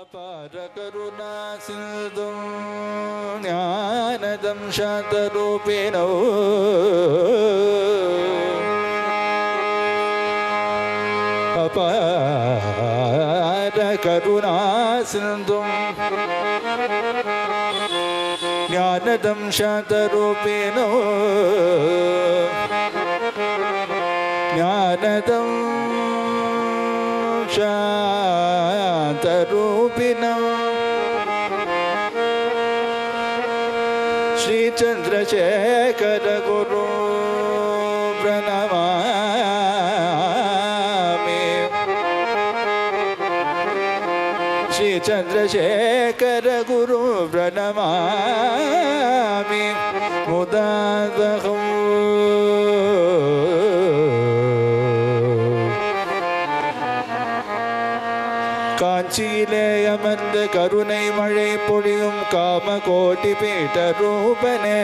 അപാരകരുണാ സിന്ധും ജ്ഞാനദം ശാന്തരൂപിണോ അപാരകരുണാ സിന്ധും ജ്ഞാനദം ശാന്തരൂപിണോ ജ്ഞാനദം श्रीचंद्रशेखर गुरु श्रीचन्द्रशेखरगुरु श्रीचंद्रशेखर गुरु प्रणमामि मुदादहम् கருணை மழை பொழியும் காம கோட்டி பீட்ட ரூபனே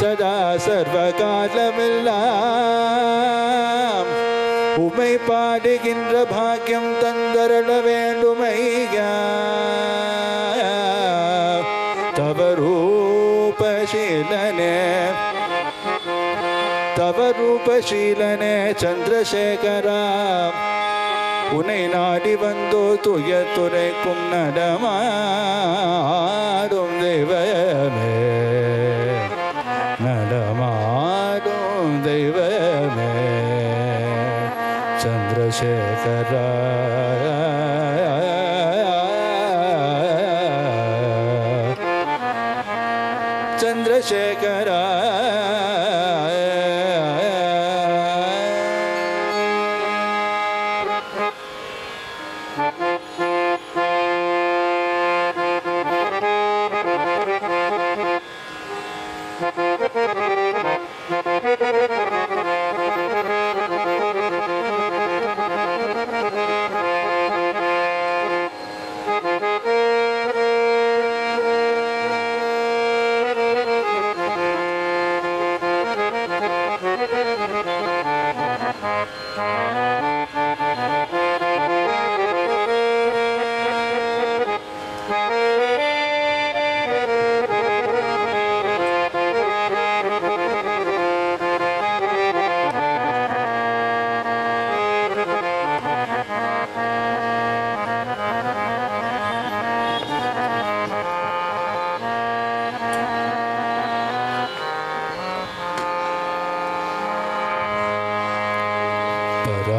சதா சர்வ காலமெல்லாம் உமை பாடுகின்ற பாக்கியம் தந்தரள வேண்டுமையா தவரூபசீலனே தவரூபசீலனே சந்திரசேகரா உனை நாடி வந்தோ துய துறைக்கும் நடமாடும் தெய்வமே. நடமாடும் தெய்வமே. சந்திரசேகரா.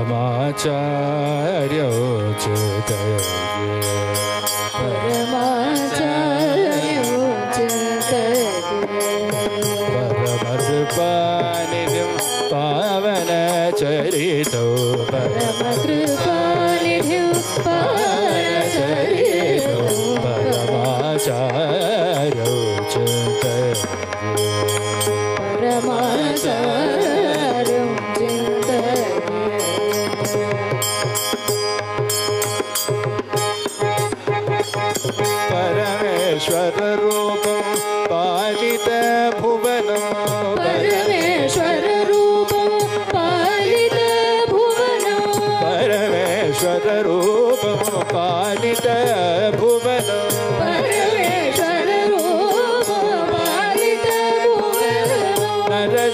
परमाचार्योच्युतये परमाचार्योच्युतये परमकृपानिधिं पावनचरितो परमकृपानिधिं पावनचरितो परमाचार्योच्युतये परमाचार्य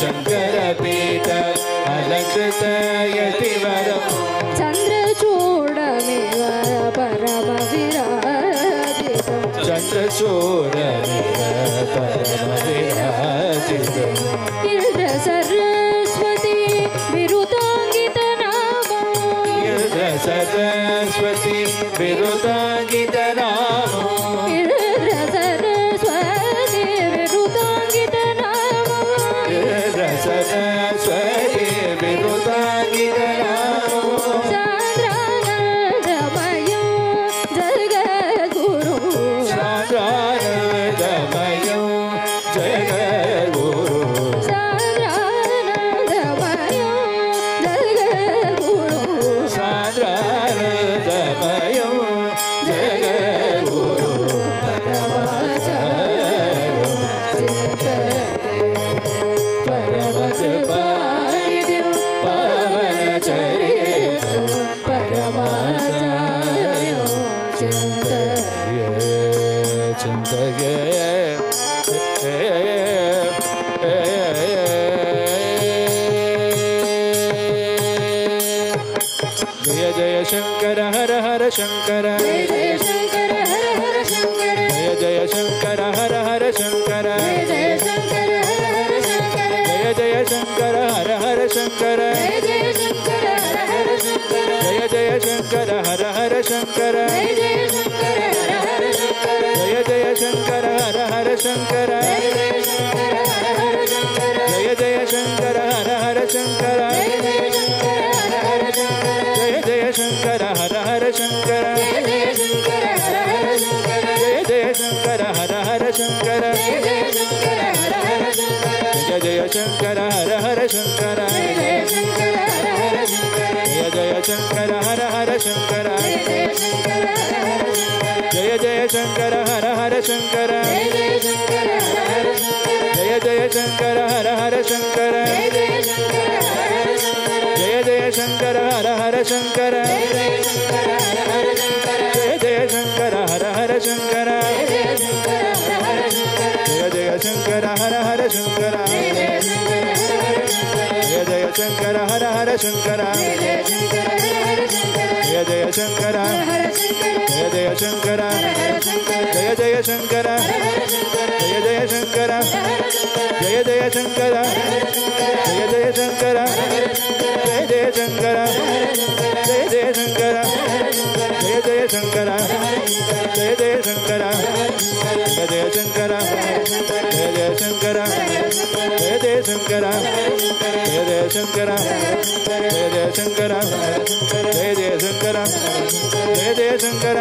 शङ्करपीठ अलकृतयतिवरं चन्द्रचूडमिव परमविराजितं चन्द्रचूडमिव परमविराजितम् इन्द्र सरस्वती विरुदाङ्गितनाम इन्द्र सरस्वती विरुदा ಶಂಕರ ಹರ ಹರ ಶಂಕರ ಜಯ ಜಯ ಶಂಕರ ಹರ हर हर शङ्कर जय जय शङ्कर हर हर शङ्कर जय जय शङ्कर हर हर शङ्कर जय जय शङ्कर हर हर शङ्कर जय जय शङ्कर हर हर शङ्कर जय जय शङ्कर हर हर शङ्कर जय जय शङ्कर हर हर शङ्कर जय जय शङ्कर हर हर शङ्कर जय जय शङ्कर हर हर शङ्कर जय जय शङ्कर हर हर शङ्कर जय जय शङ्कर हर हर शङ्कर जय जय शङ्कर हर हर शङ्कर जय जय शङ्कर जय जय शङ्कर जय जय शङ्कर जय जय शङ्कर जय जय शङ्कर जय जय शङ्कर जय जय शङ्कर जय जय शङ्कर जय जय शङ्कर जय जय शङ्कर जय जय शङ्कर जय जय शङ्कर शंकर, जय जय शंकर, जय जय शंकर, जय जय शंकर, जय जय शंकर,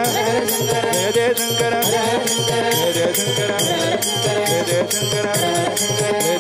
जय जय शंकर, जय जय शंकर, जय जय शंकर, जय